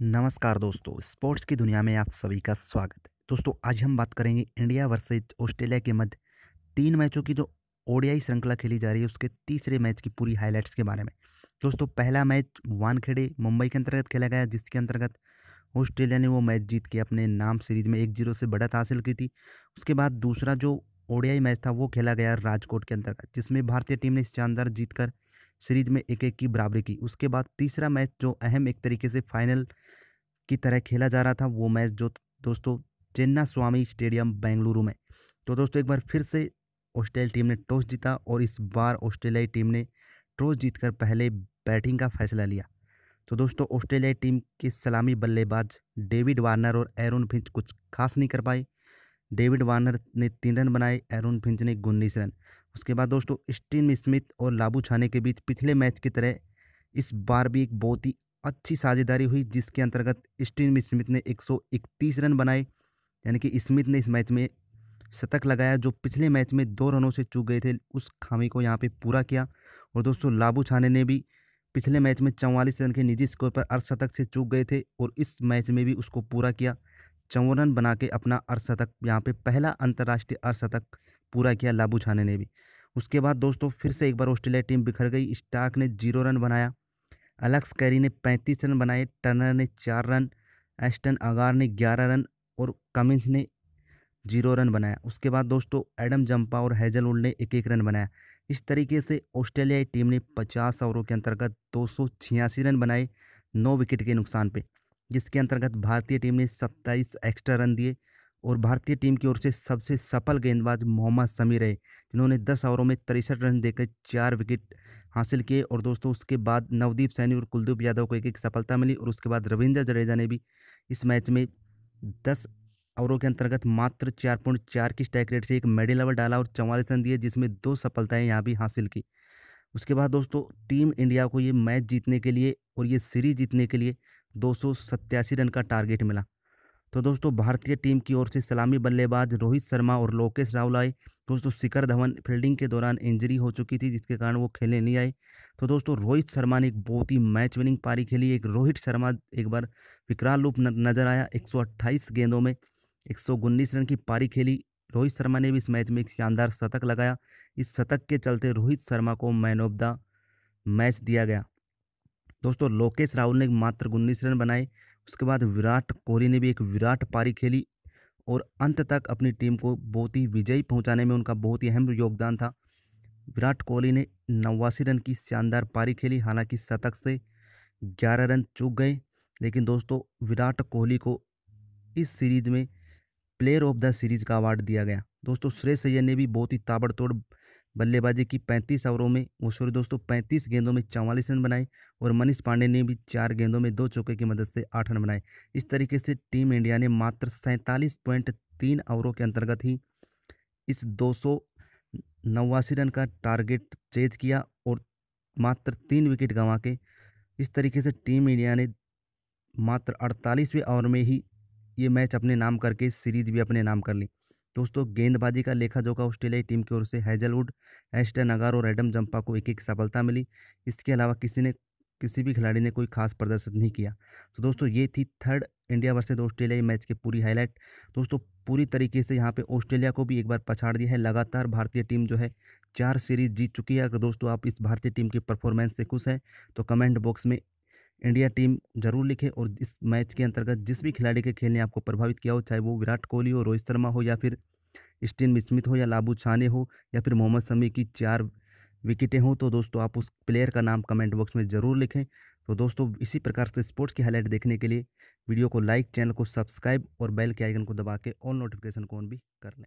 नमस्कार दोस्तों, स्पोर्ट्स की दुनिया में आप सभी का स्वागत है। दोस्तों, आज हम बात करेंगे इंडिया वर्सेज ऑस्ट्रेलिया के मध्य तीन मैचों की जो ओडियाई श्रृंखला खेली जा रही है, उसके तीसरे मैच की पूरी हाईलाइट्स के बारे में। दोस्तों, पहला मैच वानखेड़े, मुंबई के अंतर्गत खेला गया, जिसके अंतर्गत ऑस्ट्रेलिया ने वो मैच जीत के अपने नाम सीरीज़ में एक ज़ीरो से बढ़त हासिल की थी। उसके बाद दूसरा जो ओडियाई मैच था, वो खेला गया राजकोट के अंतर्गत, जिसमें भारतीय टीम ने शानदार जीत कर सीरीज़ में एक एक की बराबरी की। उसके बाद तीसरा मैच जो अहम एक तरीके से फाइनल की तरह खेला जा रहा था, वो मैच जो दोस्तों चेन्ना स्वामी स्टेडियम बेंगलुरु में। तो दोस्तों एक बार फिर से ऑस्ट्रेलिया टीम ने टॉस जीता और इस बार ऑस्ट्रेलियाई टीम ने टॉस जीतकर पहले बैटिंग का फैसला लिया। तो दोस्तों ऑस्ट्रेलियाई टीम के सलामी बल्लेबाज डेविड वार्नर और एरोन फिंच कुछ खास नहीं कर पाए। डेविड वार्नर ने तीन रन बनाए, एरोन फिंच ने उन्नीस रन। उसके बाद दोस्तों, स्टीन स्मिथ और लाबू छाने के बीच पिछले मैच की तरह इस बार भी एक बहुत ही अच्छी साझेदारी हुई, जिसके अंतर्गत स्टीन स्मिथ ने 131 रन बनाए। यानी कि स्मिथ ने इस मैच में शतक लगाया, जो पिछले मैच में दो रनों से चूक गए थे। उस खामी को यहाँ पे पूरा किया और दोस्तों, लाबू छाने ने भी पिछले मैच में चौवालीस रन के निजी स्कोर पर अर्धशतक से चूक गए थे और इस मैच में भी उसको पूरा किया। चौवन रन बना के अपना अर्धशतक यहाँ पे पहला अंतर्राष्ट्रीय अर्धशतक पूरा किया लाबू छाने ने भी। उसके बाद दोस्तों फिर से एक बार ऑस्ट्रेलिया टीम बिखर गई। स्टार्क ने ज़ीरो रन बनाया। अलेक्स कैरी ने पैंतीस रन बनाए, टर्नर ने चार रन, एस्टन अगार ने ग्यारह रन और कमिंस ने ज़ीरो रन बनाया। उसके बाद दोस्तों एडम जंपा और हैजलवुड ने एक एक रन बनाया। इस तरीके से ऑस्ट्रेलियाई टीम ने पचास ओवरों के अंतर्गत दो सौ छियासी रन बनाए नौ विकेट के नुकसान पे। जिसके अंतर्गत भारतीय टीम ने सत्ताईस एक्स्ट्रा रन दिए। और भारतीय टीम की ओर से सबसे सफल गेंदबाज मोहम्मद समीर रहे, जिन्होंने दस ओवरों में तिरसठ रन देकर चार विकेट हासिल किए। और दोस्तों, उसके बाद नवदीप सैनी और कुलदीप यादव को एक एक सफलता मिली और उसके बाद रविंद्र जडेजा ने भी इस मैच में दस ओवरों के अंतर्गत मात्र चार पॉइंट चार की स्ट्राइक रेट से एक मेडल लेवल डाला और चौवालीस रन दिए, जिसमें दो सफलताएँ यहाँ भी हासिल की। उसके बाद दोस्तों, टीम इंडिया को ये मैच जीतने के लिए और ये सीरीज़ जीतने के लिए दो सौ सत्तासी रन का टारगेट मिला। तो दोस्तों, भारतीय टीम की ओर से सलामी बल्लेबाज रोहित शर्मा और लोकेश राहुल आए। दोस्तों, शिखर धवन फील्डिंग के दौरान इंजरी हो चुकी थी, जिसके कारण वो खेलने नहीं आए। तो दोस्तों, रोहित शर्मा ने एक बहुत ही मैच विनिंग पारी खेली। एक रोहित शर्मा एक बार विकराल रूप नज़र आया। 128 गेंदों में एक सौ उन्नीस रन की पारी खेली। रोहित शर्मा ने भी इस मैच में एक शानदार शतक लगाया। इस शतक के चलते रोहित शर्मा को मैन ऑफ़ द मैच दिया गया। दोस्तों, लोकेश राहुल ने मात्र उन्नीस रन बनाए। उसके बाद विराट कोहली ने भी एक विराट पारी खेली और अंत तक अपनी टीम को बहुत ही विजयी पहुँचाने में उनका बहुत ही अहम योगदान था। विराट कोहली ने नवासी रन की शानदार पारी खेली, हालाँकि शतक से ग्यारह रन चूक गए। लेकिन दोस्तों, विराट कोहली को इस सीरीज़ में प्लेयर ऑफ़ द सीरीज़ का अवार्ड दिया गया। दोस्तों, श्रेयस अय्यर ने भी बहुत ही ताबड़तोड़ बल्लेबाजी की 35 ओवरों में वो सॉरी दोस्तों 35 गेंदों में चवालीस रन बनाए और मनीष पांडे ने भी चार गेंदों में दो चौके की मदद से आठ रन बनाए। इस तरीके से टीम इंडिया ने मात्र सैंतालीस पॉइंट तीन ओवरों के अंतर्गत ही इस दो नवासी रन का टारगेट चेज किया और मात्र तीन विकेट गंवा के इस तरीके से टीम इंडिया ने मात्र अड़तालीसवें ओवर में ही ये मैच अपने नाम करके सीरीज़ भी अपने नाम कर ली। दोस्तों, गेंदबाजी का लेखा जोखा ऑस्ट्रेलियाई टीम की ओर से हैजलवुड, एस्टन अगार और एडम जंपा को एक एक सफलता मिली। इसके अलावा किसी ने, किसी भी खिलाड़ी ने कोई खास प्रदर्शन नहीं किया। तो दोस्तों, ये थी third India versus Australia match की पूरी हाईलाइट। दोस्तों, पूरी तरीके से यहाँ पे ऑस्ट्रेलिया को भी एक बार पछाड़ दिया है। लगातार भारतीय टीम जो है, चार सीरीज़ जीत चुकी है। अगर दोस्तों, आप इस भारतीय टीम की परफॉर्मेंस से खुश हैं तो कमेंट बॉक्स में इंडिया टीम ज़रूर लिखे और इस मैच के अंतर्गत जिस भी खिलाड़ी के खेल ने आपको प्रभावित किया हो, चाहे वो विराट कोहली हो, रोहित शर्मा हो या फिर स्टीन स्मिथ हो या लाबू छाने हो या फिर मोहम्मद शमी की चार विकेटें हों तो दोस्तों आप उस प्लेयर का नाम कमेंट बॉक्स में ज़रूर लिखें। तो दोस्तों, इसी प्रकार से स्पोर्ट्स की हाईलाइट देखने के लिए वीडियो को लाइक, चैनल को सब्सक्राइब और बेल के आइकन को दबा के ऑल नोटिफिकेशन को ऑन भी कर लें।